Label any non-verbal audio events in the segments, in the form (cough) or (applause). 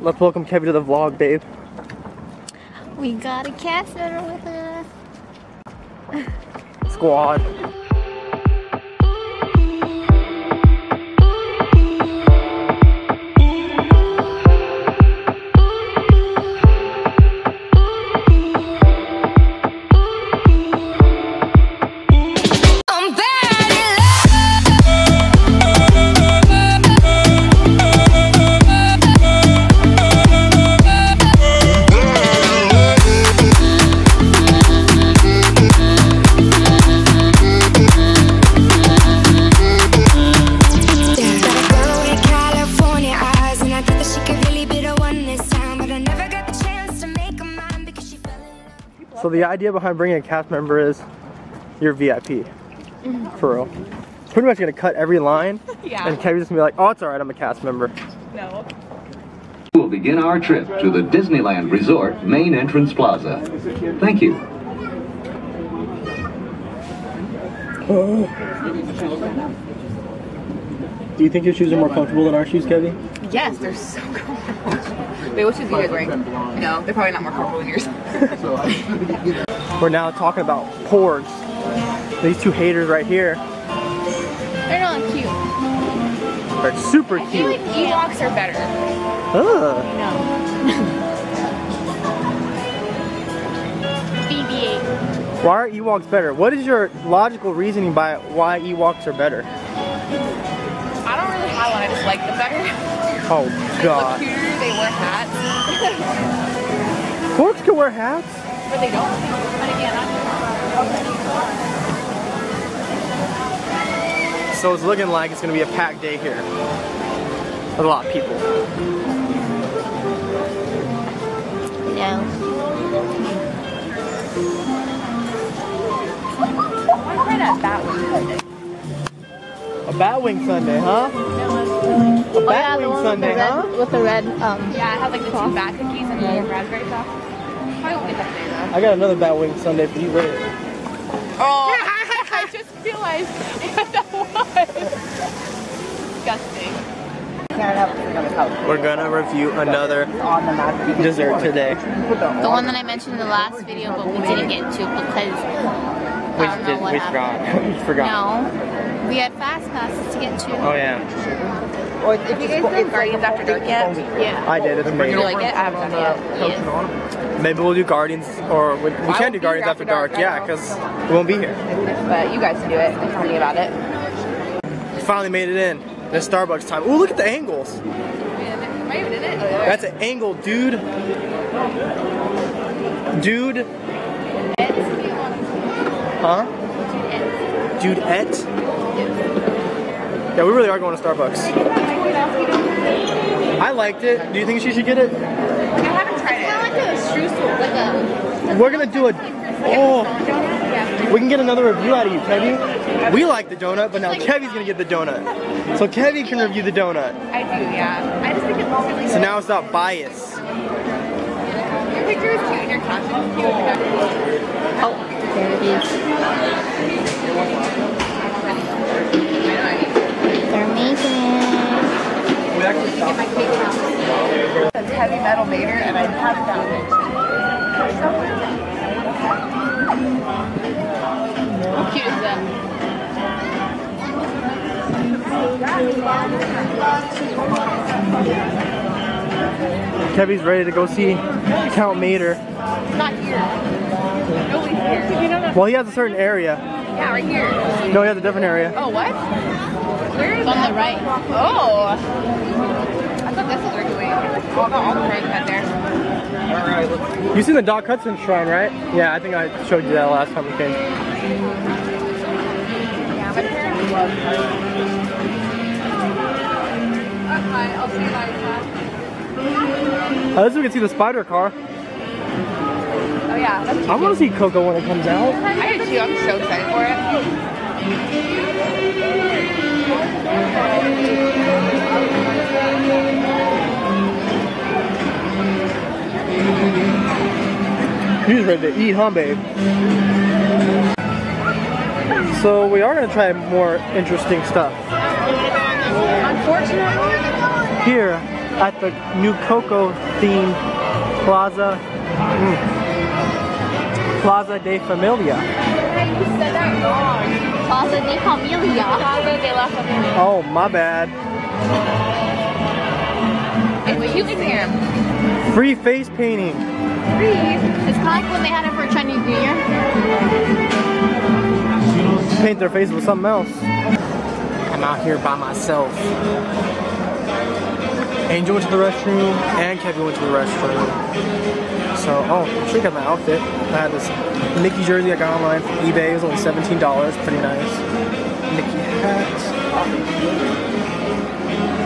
let's welcome Kevin to the vlog, babe. We got a cast member with us. Squad. The idea behind bringing a cast member is you're VIP. Mm-hmm. For real. Pretty much gonna cut every line. (laughs) Yeah. And Kevin's just gonna be like, oh, it's alright, I'm a cast member. No. We'll begin our trip to the Disneyland Resort main entrance plaza. Thank you. Do you think your shoes are more comfortable than our shoes, Kevin? Yes, they're so (laughs) comfortable. Wait, what shoes are you guys wearing? No, they're probably not more comfortable than yours. (laughs) We're now talking about porgs. These two haters right here They're not cute. They're super I feel like cute. Ewoks are better. Ugh. (laughs) BB-8. Why are Ewoks better? What is your logical reasoning by why Ewoks are better? I don't really have one. I just like them better. Oh (laughs) Look god. Cuter. They wear hats, Porgs can wear hats. but they don't. But again, I'm So it's looking like it's gonna be a packed day here. With a lot of people. No. I'm trying to bat one. A Batwing Sundae, huh? A Oh, yeah, the Batwing one with the Sundae, red, huh? with the red, um, Yeah, I have like the two bat cookies and the raspberry sauce. Probably won't get that today though. I got another bat wing Sundae for you, Ray. Oh, (laughs) I just realized what that was disgusting. We're gonna review another dessert today. the one that I mentioned in the last video, but we didn't get to because I don't know what happened. we (laughs) forgot. No, we had fast passes to get to. Oh yeah, If you guys did Guardians After Dark yet? Yeah. I did. It's You amazing. like it? I haven't done it yet. Yes. Maybe we'll do Guardians, or we, we won't can do Guardians after after dark. dark, Yeah, because we won't be here. But you guys can do it and tell me about it. We finally made it in. It's Starbucks time. Ooh, look at the angles. Am I even in it? That's an angle, dude. Dude. Huh? Dude, et. Yeah, we really are going to Starbucks. I liked it. Do you think she should get it? I haven't tried it. Like a streusel, like a. We're gonna do a. Oh, we can get another review out of you, Kevy. We like the donut, but now Kevy's gonna get the donut. So Kevy can review the donut. I do, yeah. I just think it's really So now it's not bias. Your picture is cute and your caption is cute. Oh, there it is. They're making It's heavy metal Vader and I haven't found it. How cute is that? Kevy's ready to go see Count Mater. Not here. Nobody's here. Well, he has a certain area. Yeah, right here. No, he has a different area. Oh, what? Where is on that? the right. Oh. I thought that's what they're doing. All the, all the friends out there. You seen the Doc Hudson shrine, right? Yeah, I think I showed you that last time we came. Yeah, my parents love her. Hi, I'll see you later. Uh, this we can see the spider car. Oh yeah, I want to see Coco when it comes out. I do too. I'm so excited for it. He's ready to eat, huh, babe? So we are gonna try more interesting stuff. Unfortunately, Here, at the new Coco themed Plaza mm, Plaza de Familia. You said that wrong. Plaza de Familia. Plaza de la Familia. Oh, my bad. It's cute in here. Free face painting. Free? It's kind of like when they had it for Chinese New Year. Paint their face with something else. I'm out here by myself. Angel went to the restroom and Kevin went to the restroom. So, oh, show you my outfit. I had this Mickey jersey I got online from eBay. It was only $17. Pretty nice. Mickey hat.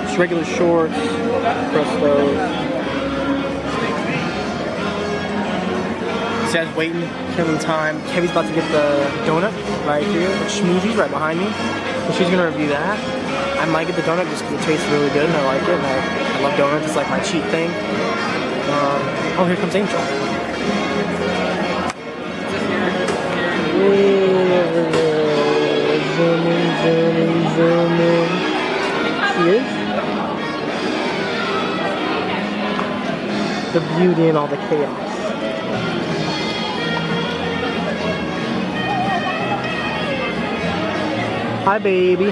Just regular shorts. Press those. I waiting, killing time. Kevin's about to get the donut right here. Schmoozie's right behind me. She's gonna review that. I might get the donut just because it tastes really good and I like it. And I, I love donuts. It's like my cheat thing. Oh, here comes Angel. In, in, in. She is. The beauty and all the chaos. Hi, baby.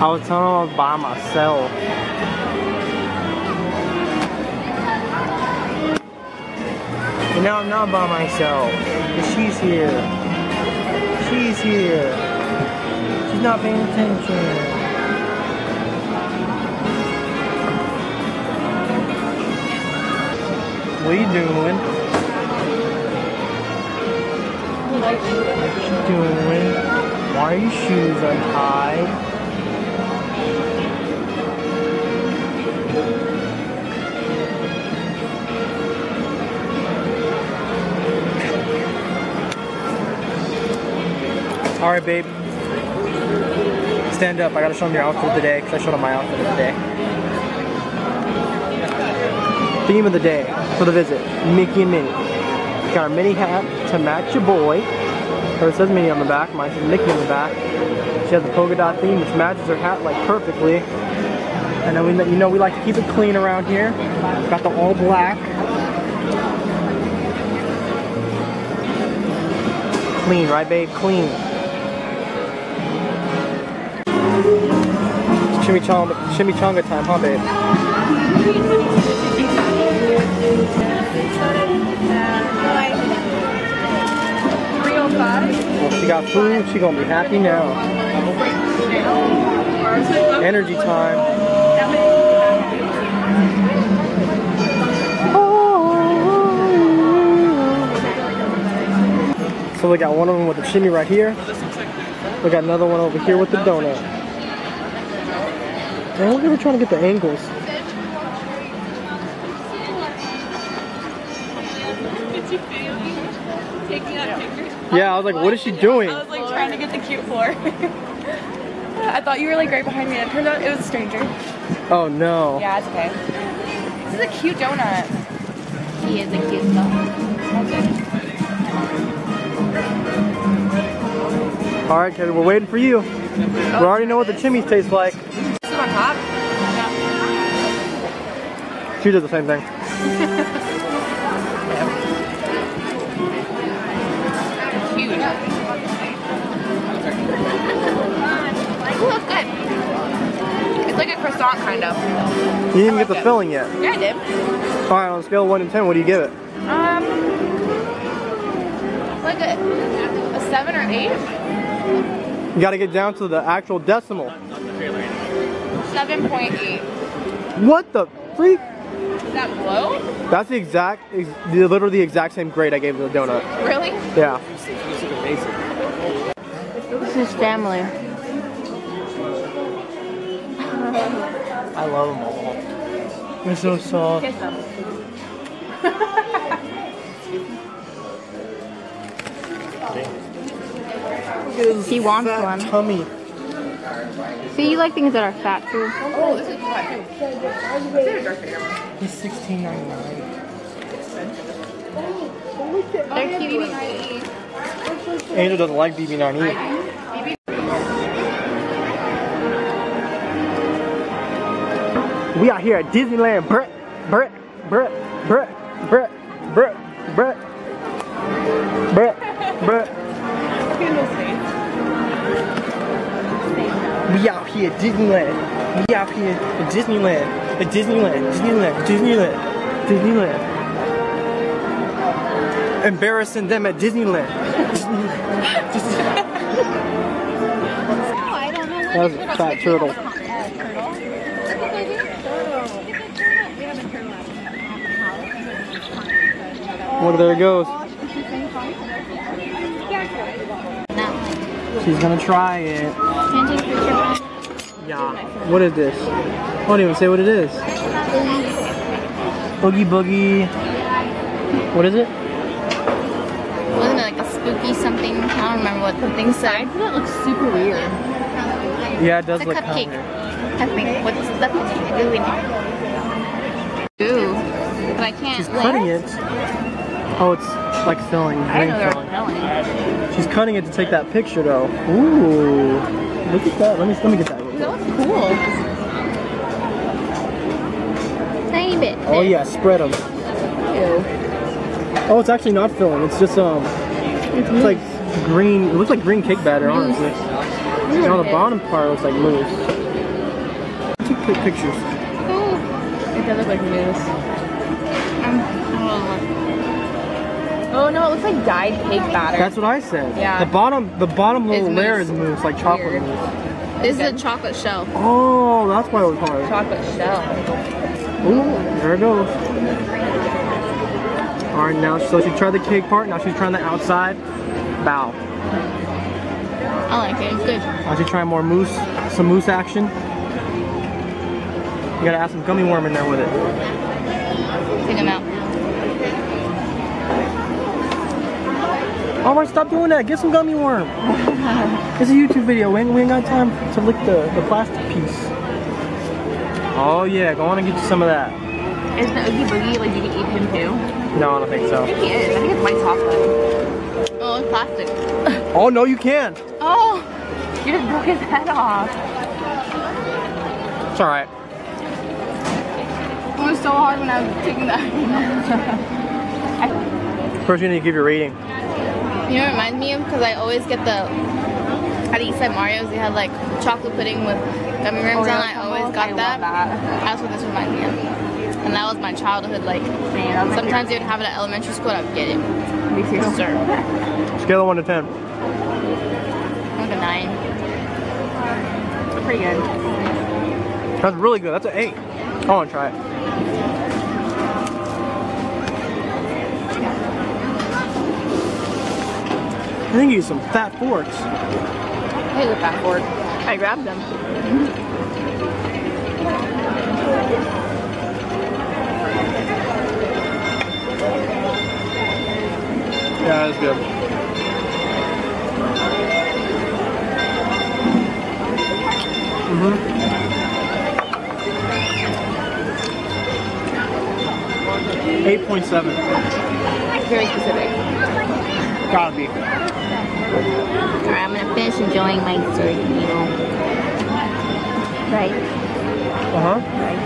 I was was by myself. Now I'm not by myself. But she's here. She's here. She's not paying attention. What are you doing? What you doing? Why are your shoes untied? All right, babe. Stand up. I gotta show them your outfit of the day because I showed them my outfit of the day. Theme of the day for the visit: Mickey and Minnie. Got our Minnie hat to match your boy. Hers says Minnie on the back. Mine says Mickey on the back. She has the polka dot theme, which matches her hat like perfectly. And then we, you know, we like to keep it clean around here. Got the all black. Clean, right, babe? Clean. Chimichanga, chimichanga time, huh, babe? Well, she got food. She gonna be happy now. Energy time. So we got one of them with the chimney right here. We got another one over here with the donut. Man, look at her trying to get the angles. Taking out pictures. Yeah, I was like, what is she doing? I was like trying to get the cute floor. (laughs) I thought you were like right behind me and it turned out it was a stranger. Oh no. Yeah, it's okay. This is a cute donut. He is a cute dog. All right, Kevin, we're waiting for you. We already know what the chimneys taste like. She did the same thing. Ooh, that's good. It's like a croissant kind of. You didn't I get the it. filling yet. Yeah, I did. All right, on a scale of one to ten, what do you give it? Um, like a, a seven or eight. You got to get down to the actual decimal. Seven point eight. What the freak? Is that low? That's the exact, ex- the- literally the exact same grade I gave the donut. Really? Yeah. This is family. I love them all. They're so soft. Kiss them. (laughs) He wants Fat one. Tummy. See, you like things that are fat too. Oh, this is flat too. Is it a Darth Vader? It's sixteen ninety nine. They're cute. Angel doesn't like BB9E. We out here at Disneyland, Brett, Brett, Brett, Brett, Brett, Brett, Brett, Brett, Brett. We out here at Disneyland. We out here at Disneyland. At Disneyland. Disneyland. Disneyland. Disneyland. Embarrassing them at Disneyland. that was a fat turtle. Look, there it goes. She's gonna try it. Yeah. What is this? I don't even say what it is. Boogie Boogie. What is it? Wasn't it like a spooky something? I don't remember what the thing said. That looks super weird. Yeah, it does It's a look cupcake. kind of I think what's that doing? Ooh, but I can't. She's cutting it. Oh, it's like filling, I green know they're filling. filling. She's cutting it to take that picture though. Ooh. Look at that. Let me let me get that. That looks cool. Tiny bit. Oh yeah, spread them. Ew. Oh, it's actually not filling. It's just um, it's like green. It looks like green cake batter, honestly. No, the bottom part looks like mousse. Two quick pictures. Ooh. It does look like mousse. Um, Oh no, it looks like dyed cake batter. That's what I said. Yeah. The bottom, the bottom little It's layer is mousse, like chocolate Weird. mousse. This is a chocolate shell. Oh, that's why it was hard. chocolate shell. Ooh, there it goes. All right, now so she tried the cake part. Now she's trying the outside. Bow. I like it. It's good. Now she's trying more mousse, some mousse action. You gotta add some gummy worm in there with it. Take them out. All right, stop doing that. Get some gummy worm. (laughs) it's a YouTube video. We ain't, we ain't got time to lick the, the plastic piece. Oh yeah, go on and get you some of that. Is the Oogie Boogie like you can eat him too? No, I don't think so. I think he is. I think it's my chocolate. Oh, it's plastic. (laughs) Oh no, you can't. Oh! You just broke his head off. It's all right. It was so hard when I was taking that. (laughs) First, you need to give your rating. You know what reminds me of? Because I always get the at Eastside Mario's. They had like chocolate pudding with gummy worms oh, on. I always got I that. Love that. That's what this reminds me of. And that was my childhood. Like Man, that was my sometimes they would have it at elementary school. and I would get it. Me too. Sir, Scale of one to ten. like a nine. Pretty good. That's really good. That's an eight. I want to try it. I think you use some fat forks. Here's a fat fork. I grabbed them. Yeah, that's good. Mm-hmm. Eight point seven. Very specific. Gotta be. Alright, I'm gonna finish enjoying my dessert, you know. Right? Uh-huh. Right.